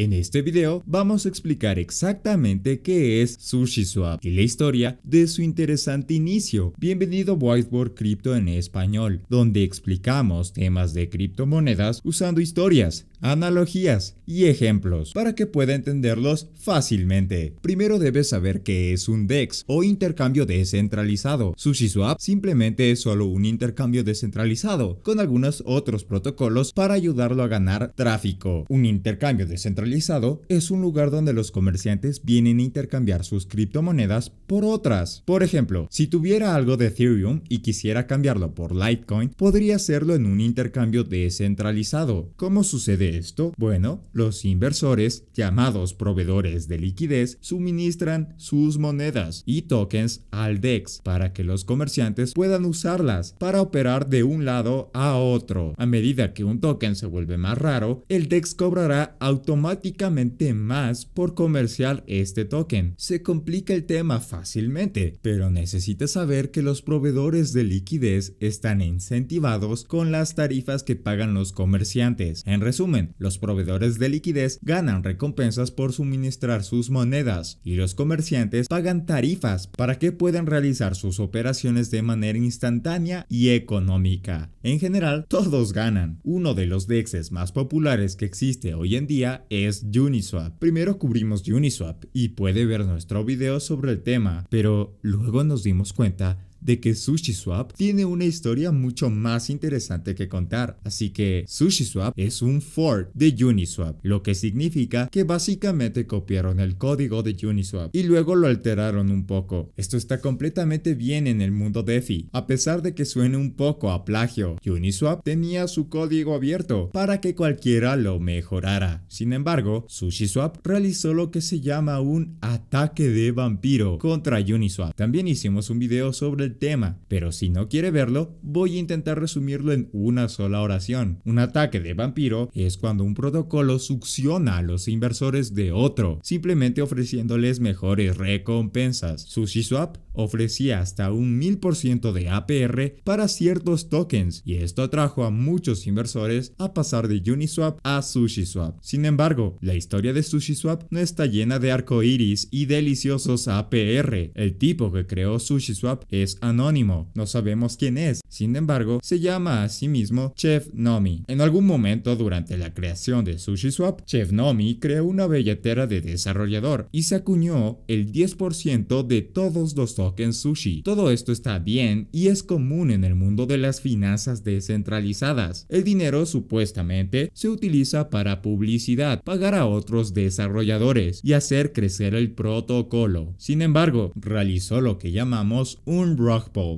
En este video vamos a explicar exactamente qué es SushiSwap y la historia de su interesante inicio. Bienvenido a Whiteboard Crypto en español, donde explicamos temas de criptomonedas usando historias, analogías y ejemplos para que pueda entenderlos fácilmente. Primero debes saber qué es un DEX o intercambio descentralizado. SushiSwap simplemente es solo un intercambio descentralizado con algunos otros protocolos para ayudarlo a ganar tráfico. Un intercambio descentralizado es un lugar donde los comerciantes vienen a intercambiar sus criptomonedas por otras. Por ejemplo, si tuviera algo de Ethereum y quisiera cambiarlo por Litecoin, podría hacerlo en un intercambio descentralizado. ¿Cómo sucede esto? Bueno, los inversores, llamados proveedores de liquidez, suministran sus monedas y tokens al DEX para que los comerciantes puedan usarlas para operar de un lado a otro. A medida que un token se vuelve más raro, el DEX cobrará automáticamente más por comercial este token. Se complica el tema fácilmente, pero necesitas saber que los proveedores de liquidez están incentivados con las tarifas que pagan los comerciantes. En resumen, los proveedores de liquidez ganan recompensas por suministrar sus monedas y los comerciantes pagan tarifas para que puedan realizar sus operaciones de manera instantánea y económica. En general, todos ganan. Uno de los DEXs más populares que existe hoy en día es Uniswap. Primero cubrimos Uniswap y puede ver nuestro video sobre el tema, pero luego nos dimos cuenta de que SushiSwap tiene una historia mucho más interesante que contar. Así que SushiSwap es un fork de Uniswap, lo que significa que básicamente copiaron el código de Uniswap y luego lo alteraron un poco. Esto está completamente bien en el mundo DeFi, a pesar de que suene un poco a plagio. Uniswap tenía su código abierto para que cualquiera lo mejorara. Sin embargo, SushiSwap realizó lo que se llama un ataque de vampiro contra Uniswap. También hicimos un video sobre el tema, pero si no quiere verlo, voy a intentar resumirlo en una sola oración. Un ataque de vampiro es cuando un protocolo succiona a los inversores de otro, simplemente ofreciéndoles mejores recompensas. SushiSwap ofrecía hasta un 1000% de APR para ciertos tokens y esto atrajo a muchos inversores a pasar de Uniswap a SushiSwap. Sin embargo, la historia de SushiSwap no está llena de arcoiris y deliciosos APR. El tipo que creó SushiSwap es anónimo, no sabemos quién es, sin embargo, se llama a sí mismo Chef Nomi. En algún momento durante la creación de SushiSwap, Chef Nomi creó una billetera de desarrollador y se acuñó el 10% de todos los tokens sushi. Todo esto está bien y es común en el mundo de las finanzas descentralizadas. El dinero supuestamente se utiliza para publicidad, pagar a otros desarrolladores y hacer crecer el protocolo. Sin embargo, realizó lo que llamamos un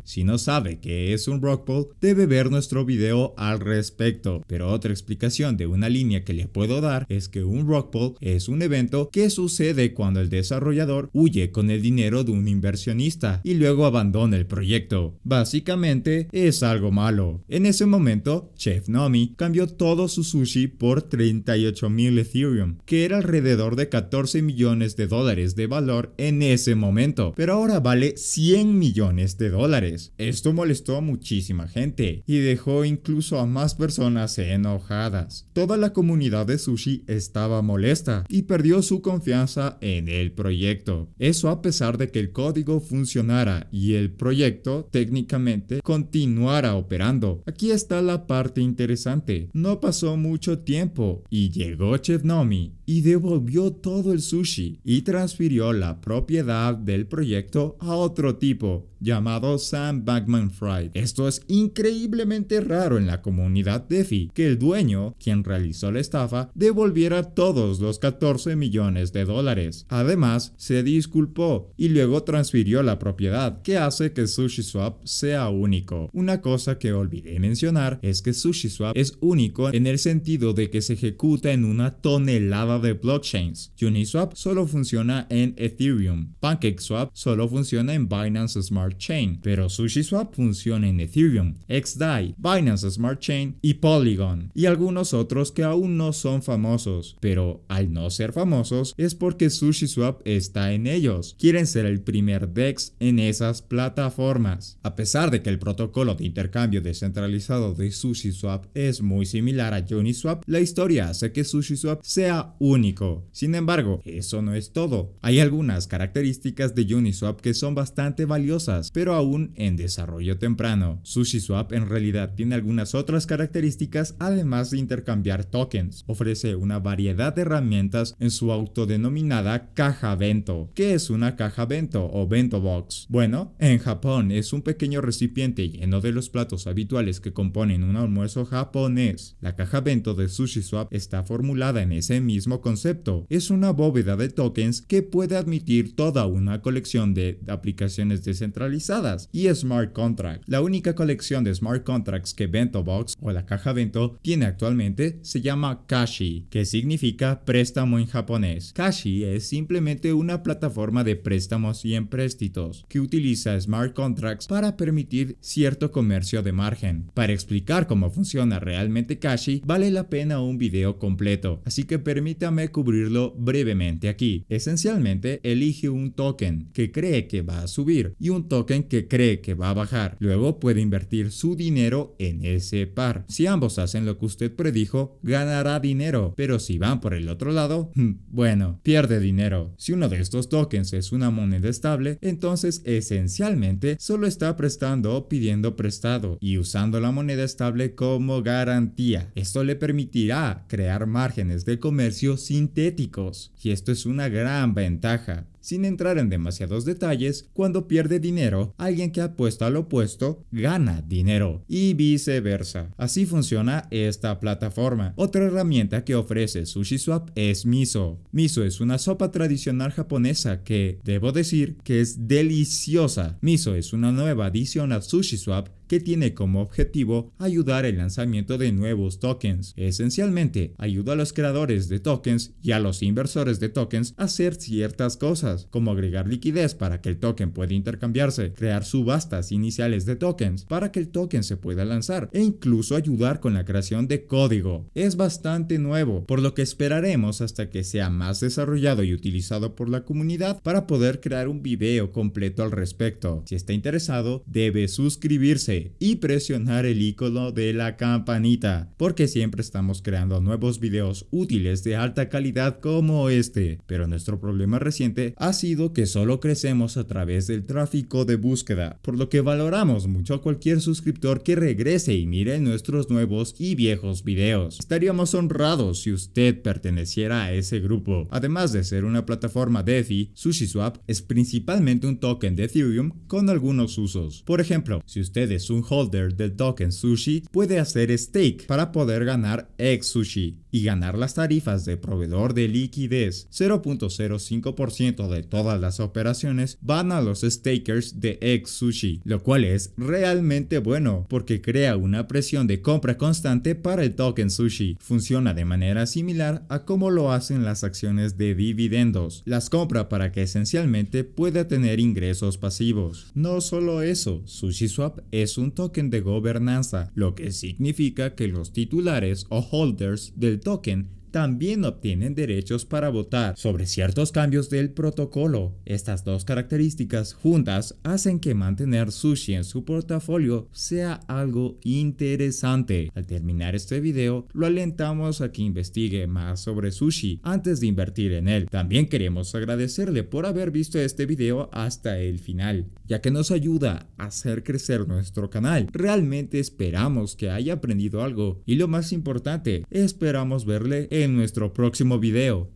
si no sabe qué es un rock debe ver nuestro video al respecto. Pero otra explicación de una línea que le puedo dar es que un rock es un evento que sucede cuando el desarrollador huye con el dinero de un inversionista y luego abandona el proyecto. Básicamente es algo malo. En ese momento, Chef Nomi cambió todo su sushi por 38.000 Ethereum, que era alrededor de 14 millones de dólares de valor en ese momento, pero ahora vale 100 millones de dólares. Esto molestó a muchísima gente y dejó incluso a más personas enojadas. Toda la comunidad de sushi estaba molesta y perdió su confianza en el proyecto. Eso a pesar de que el código funcionara y el proyecto técnicamente continuara operando. Aquí está la parte interesante. No pasó mucho tiempo y llegó Chef Nomi y devolvió todo el sushi y transfirió la propiedad del proyecto a otro tipo llamado Sam Bankman Fried. Esto es increíblemente raro en la comunidad DeFi, que el dueño, quien realizó la estafa, devolviera todos los 14 millones de dólares. Además, se disculpó y luego transfirió la propiedad, que hace que SushiSwap sea único. Una cosa que olvidé mencionar es que SushiSwap es único en el sentido de que se ejecuta en una tonelada de blockchains. Uniswap solo funciona en Ethereum. PancakeSwap solo funciona en Binance Smart Chain Pero SushiSwap funciona en Ethereum, XDAI, Binance Smart Chain y Polygon, y algunos otros que aún no son famosos, pero al no ser famosos es porque SushiSwap está en ellos. Quieren ser el primer DEX en esas plataformas. A pesar de que el protocolo de intercambio descentralizado de SushiSwap es muy similar a Uniswap, la historia hace que SushiSwap sea único. Sin embargo, eso no es todo. Hay algunas características de Uniswap que son bastante valiosas, pero aún en desarrollo temprano. SushiSwap en realidad tiene algunas otras características además de intercambiar tokens. Ofrece una variedad de herramientas en su autodenominada caja Bento. ¿Qué es una caja Bento o Bento Box? Bueno, en Japón es un pequeño recipiente lleno de los platos habituales que componen un almuerzo japonés. La caja Bento de SushiSwap está formulada en ese mismo concepto. Es una bóveda de tokens que puede admitir toda una colección de aplicaciones descentralizadas y smart contracts. La única colección de smart contracts que Bento Box o la caja Bento tiene actualmente se llama Kashi, que significa préstamo en japonés. Kashi es simplemente una plataforma de préstamos y empréstitos que utiliza smart contracts para permitir cierto comercio de margen. Para explicar cómo funciona realmente Kashi, vale la pena un video completo, así que permítame cubrirlo brevemente aquí. Esencialmente, elige un token que cree que va a subir y un token que cree que va a bajar. Luego puede invertir su dinero en ese par. Si ambos hacen lo que usted predijo, ganará dinero, pero si van por el otro lado, bueno, pierde dinero. Si uno de estos tokens es una moneda estable, entonces esencialmente solo está prestando o pidiendo prestado y usando la moneda estable como garantía. Esto le permitirá crear márgenes de comercio sintéticos y esto es una gran ventaja. Sin entrar en demasiados detalles, cuando pierde dinero, alguien que ha puesto al opuesto gana dinero y viceversa. Así funciona esta plataforma. Otra herramienta que ofrece SushiSwap es Miso. Miso es una sopa tradicional japonesa que, debo decir, que es deliciosa. Miso es una nueva adición a SushiSwap que tiene como objetivo ayudar el lanzamiento de nuevos tokens. Esencialmente, ayuda a los creadores de tokens y a los inversores de tokens a hacer ciertas cosas, como agregar liquidez para que el token pueda intercambiarse, crear subastas iniciales de tokens para que el token se pueda lanzar e incluso ayudar con la creación de código. Es bastante nuevo, por lo que esperaremos hasta que sea más desarrollado y utilizado por la comunidad para poder crear un video completo al respecto. Si está interesado, debe suscribirse y presionar el icono de la campanita, porque siempre estamos creando nuevos videos útiles de alta calidad como este. Pero nuestro problema reciente ha sido que solo crecemos a través del tráfico de búsqueda, por lo que valoramos mucho a cualquier suscriptor que regrese y mire nuestros nuevos y viejos videos. Estaríamos honrados si usted perteneciera a ese grupo. Además de ser una plataforma DeFi, SushiSwap es principalmente un token de Ethereum con algunos usos. Por ejemplo, si usted es un holder del token Sushi puede hacer stake para poder ganar X Sushi y ganar las tarifas de proveedor de liquidez. 0.05% de todas las operaciones van a los stakers de X Sushi, lo cual es realmente bueno porque crea una presión de compra constante para el token Sushi. Funciona de manera similar a como lo hacen las acciones de dividendos. Las compra para que esencialmente pueda tener ingresos pasivos. No solo eso, SushiSwap es un token de gobernanza, lo que significa que los titulares o holders del token también obtienen derechos para votar sobre ciertos cambios del protocolo. Estas dos características juntas hacen que mantener sushi en su portafolio sea algo interesante. Al terminar este video, lo alentamos a que investigue más sobre sushi antes de invertir en él. También queremos agradecerle por haber visto este video hasta el final, ya que nos ayuda a hacer crecer nuestro canal. Realmente esperamos que haya aprendido algo y lo más importante, esperamos verle en nuestro próximo video.